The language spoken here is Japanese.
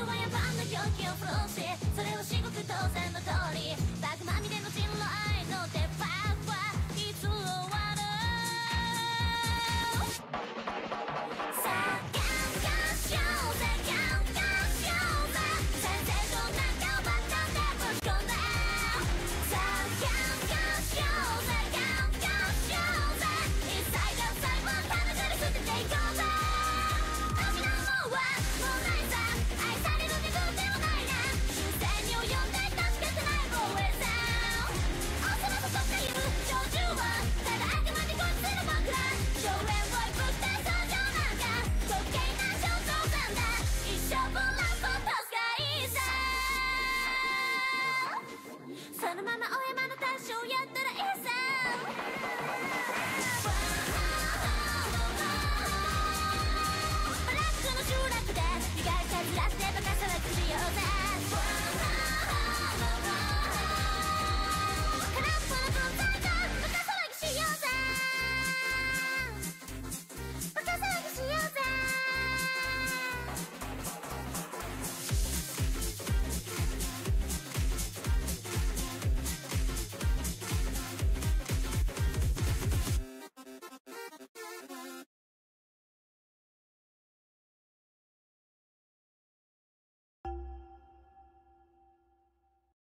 トは野蛮な狂気を封じそれを至極当然の通り